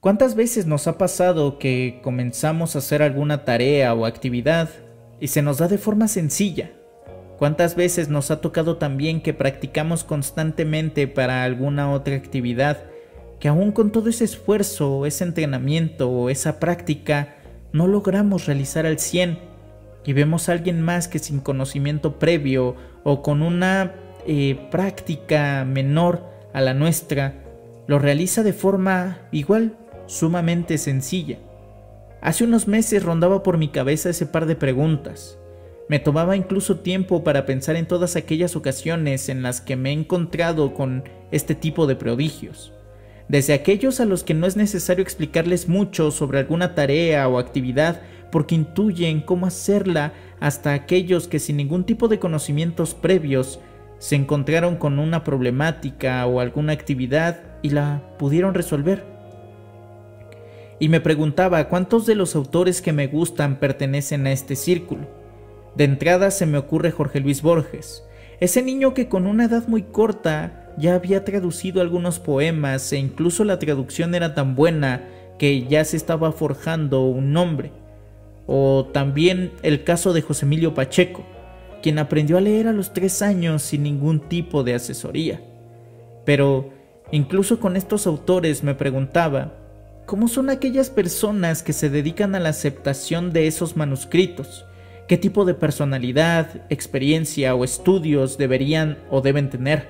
¿Cuántas veces nos ha pasado que comenzamos a hacer alguna tarea o actividad y se nos da de forma sencilla? ¿Cuántas veces nos ha tocado también que practicamos constantemente para alguna otra actividad que aún con todo ese esfuerzo, ese entrenamiento o esa práctica no logramos realizar al 100 y vemos a alguien más que sin conocimiento previo o con una eh, práctica menor a la nuestra lo realiza de forma igual sumamente sencilla. Hace unos meses rondaba por mi cabeza ese par de preguntas. Me tomaba incluso tiempo para pensar en todas aquellas ocasiones en las que me he encontrado con este tipo de prodigios. Desde aquellos a los que no es necesario explicarles mucho sobre alguna tarea o actividad porque intuyen cómo hacerla, hasta aquellos que sin ningún tipo de conocimientos previos se encontraron con una problemática o alguna actividad y la pudieron resolver y me preguntaba cuántos de los autores que me gustan pertenecen a este círculo. De entrada se me ocurre Jorge Luis Borges, ese niño que con una edad muy corta ya había traducido algunos poemas e incluso la traducción era tan buena que ya se estaba forjando un nombre. O también el caso de José Emilio Pacheco, quien aprendió a leer a los tres años sin ningún tipo de asesoría. Pero incluso con estos autores me preguntaba ¿Cómo son aquellas personas que se dedican a la aceptación de esos manuscritos? ¿Qué tipo de personalidad, experiencia o estudios deberían o deben tener?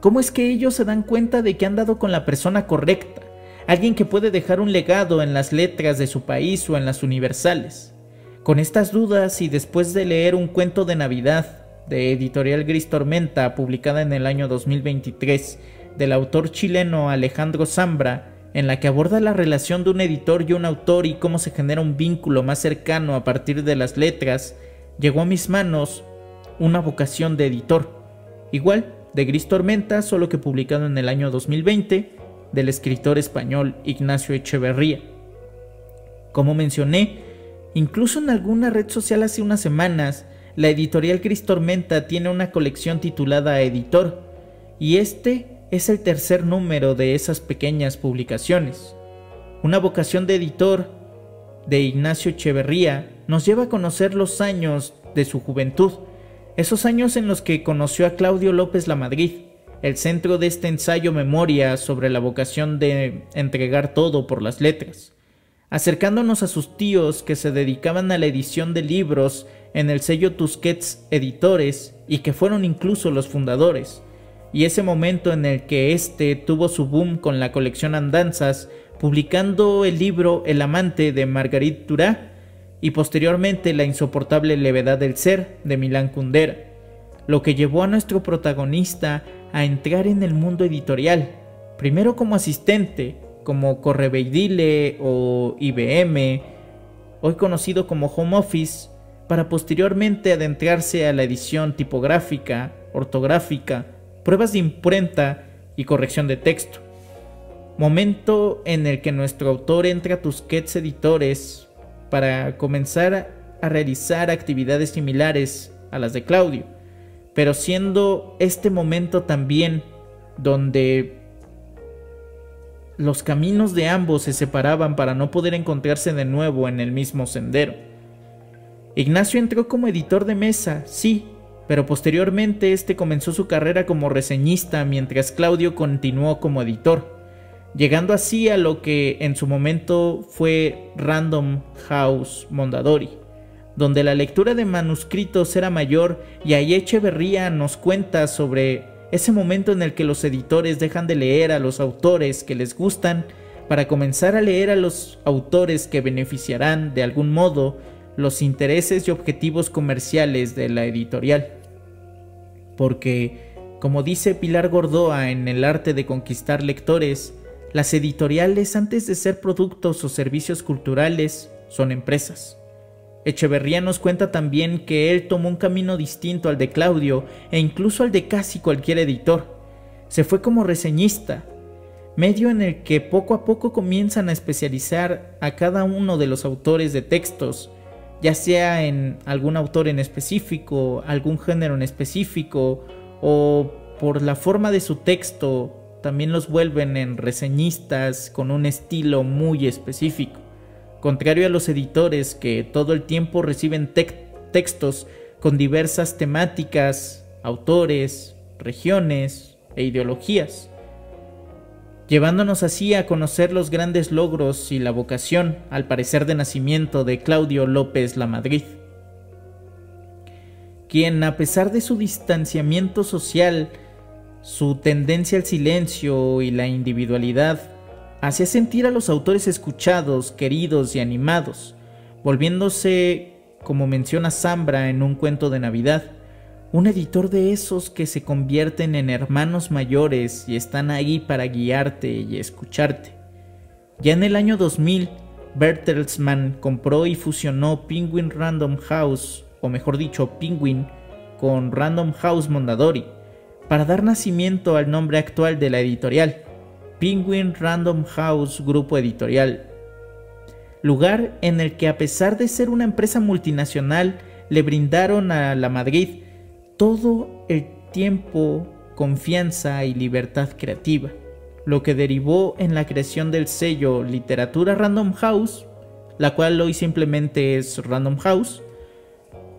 ¿Cómo es que ellos se dan cuenta de que han dado con la persona correcta? Alguien que puede dejar un legado en las letras de su país o en las universales. Con estas dudas y después de leer un cuento de Navidad de Editorial Gris Tormenta publicada en el año 2023 del autor chileno Alejandro Zambra, en la que aborda la relación de un editor y un autor y cómo se genera un vínculo más cercano a partir de las letras, llegó a mis manos una vocación de editor, igual de Gris Tormenta, solo que publicado en el año 2020, del escritor español Ignacio Echeverría. Como mencioné, incluso en alguna red social hace unas semanas, la editorial Gris Tormenta tiene una colección titulada Editor, y este es el tercer número de esas pequeñas publicaciones. Una vocación de editor de Ignacio Echeverría nos lleva a conocer los años de su juventud, esos años en los que conoció a Claudio López La Madrid, el centro de este ensayo memoria sobre la vocación de entregar todo por las letras, acercándonos a sus tíos que se dedicaban a la edición de libros en el sello Tusquets Editores y que fueron incluso los fundadores, y ese momento en el que éste tuvo su boom con la colección Andanzas, publicando el libro El amante de Marguerite Duras y posteriormente La insoportable levedad del ser de Milán Kundera, lo que llevó a nuestro protagonista a entrar en el mundo editorial, primero como asistente, como Correveidile o IBM, hoy conocido como Home Office, para posteriormente adentrarse a la edición tipográfica, ortográfica, pruebas de imprenta y corrección de texto. Momento en el que nuestro autor entra a Tusquets Editores para comenzar a realizar actividades similares a las de Claudio, pero siendo este momento también donde los caminos de ambos se separaban para no poder encontrarse de nuevo en el mismo sendero. Ignacio entró como editor de mesa, sí, pero posteriormente este comenzó su carrera como reseñista mientras Claudio continuó como editor, llegando así a lo que en su momento fue Random House Mondadori, donde la lectura de manuscritos era mayor y ahí Echeverría nos cuenta sobre ese momento en el que los editores dejan de leer a los autores que les gustan para comenzar a leer a los autores que beneficiarán de algún modo los intereses y objetivos comerciales de la editorial porque, como dice Pilar Gordoa en El arte de conquistar lectores, las editoriales antes de ser productos o servicios culturales son empresas. Echeverría nos cuenta también que él tomó un camino distinto al de Claudio e incluso al de casi cualquier editor. Se fue como reseñista, medio en el que poco a poco comienzan a especializar a cada uno de los autores de textos ya sea en algún autor en específico, algún género en específico, o por la forma de su texto también los vuelven en reseñistas con un estilo muy específico, contrario a los editores que todo el tiempo reciben textos con diversas temáticas, autores, regiones e ideologías, llevándonos así a conocer los grandes logros y la vocación, al parecer de nacimiento, de Claudio López Lamadrid, quien a pesar de su distanciamiento social, su tendencia al silencio y la individualidad hacía sentir a los autores escuchados, queridos y animados, volviéndose, como menciona Zambra en un cuento de Navidad, un editor de esos que se convierten en hermanos mayores y están ahí para guiarte y escucharte. Ya en el año 2000, Bertelsmann compró y fusionó Penguin Random House, o mejor dicho, Penguin, con Random House Mondadori, para dar nacimiento al nombre actual de la editorial, Penguin Random House Grupo Editorial, lugar en el que a pesar de ser una empresa multinacional, le brindaron a la Madrid todo el tiempo, confianza y libertad creativa, lo que derivó en la creación del sello Literatura Random House, la cual hoy simplemente es Random House,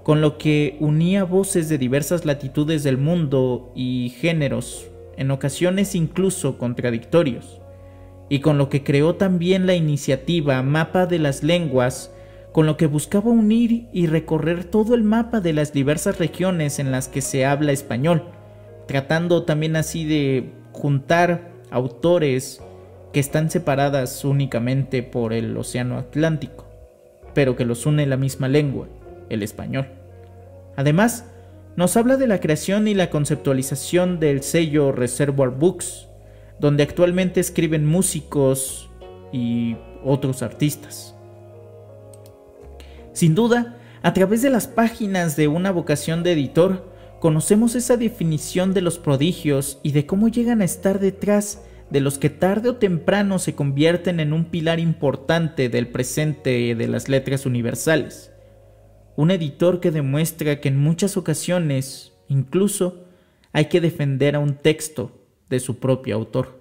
con lo que unía voces de diversas latitudes del mundo y géneros, en ocasiones incluso contradictorios, y con lo que creó también la iniciativa Mapa de las Lenguas, con lo que buscaba unir y recorrer todo el mapa de las diversas regiones en las que se habla español, tratando también así de juntar autores que están separadas únicamente por el Océano Atlántico, pero que los une la misma lengua, el español. Además, nos habla de la creación y la conceptualización del sello Reservoir Books, donde actualmente escriben músicos y otros artistas. Sin duda, a través de las páginas de una vocación de editor, conocemos esa definición de los prodigios y de cómo llegan a estar detrás de los que tarde o temprano se convierten en un pilar importante del presente de las letras universales un editor que demuestra que en muchas ocasiones, incluso, hay que defender a un texto de su propio autor.